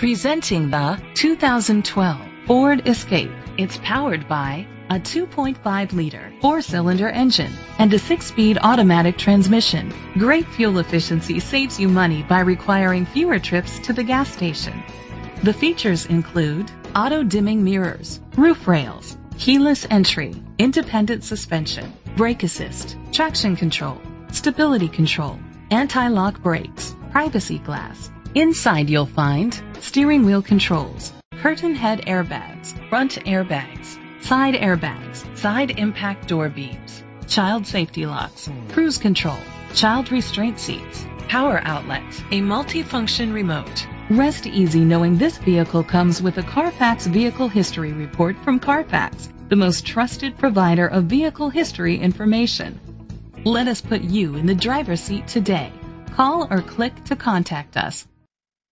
Presenting the 2012 Ford Escape. It's powered by a 2.5 liter four cylinder engine and a six speed automatic transmission. Great fuel efficiency saves you money by requiring fewer trips to the gas station. The features include auto dimming mirrors, roof rails, keyless entry, independent suspension, brake assist, traction control, stability control, anti-lock brakes, privacy glass. Inside you'll find steering wheel controls, curtain head airbags, front airbags, side airbags, side impact door beams, child safety locks, cruise control, child restraint seats, power outlets, a multifunction remote. Rest easy knowing this vehicle comes with a Carfax Vehicle History Report from Carfax, the most trusted provider of vehicle history information. Let us put you in the driver's seat today. Call or click to contact us.